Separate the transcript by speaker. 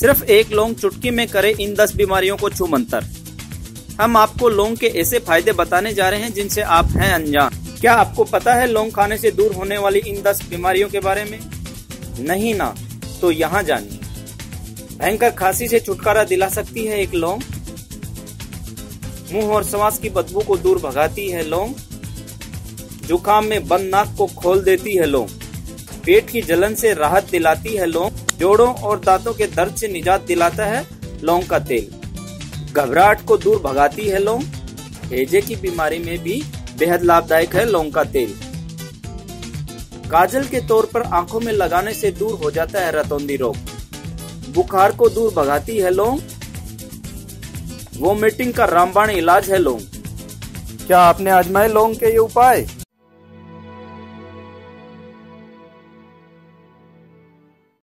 Speaker 1: सिर्फ़ एक लौंग चुटकी में करे इन दस बीमारियों को छू मंतर हम आपको लौंग के ऐसे फ़ायदे बताने जा रहे हैं जिनसे आप हैं अनजान। क्या आपको पता है लौंग खाने से दूर होने वाली इन दस बीमारियों के बारे में? नहीं ना तो यहाँ जानिए। भयंकर खांसी से छुटकारा दिला सकती है एक लौंग? मुँह और श्वास की बदबू को दूर भगाती है लौंग? जुकाम में बंद नाक को खोल देती है लौंग। पेट की जलन से राहत दिलाती है लौंग। जोड़ों और दांतों के दर्द से निजात दिलाता है लौंग का तेल। घबराहट को दूर भगाती है लौंग। हेजे की बीमारी में भी बेहद लाभदायक है लौंग का तेल। काजल के तौर पर आँखों में लगाने से दूर हो जाता है रतौंदी रोग। बुखार को दूर भगाती है लौंग। वोमिटिंग का रामबाण इलाज है लौंग। क्या आपने आजमाए लौंग के ये उपाय?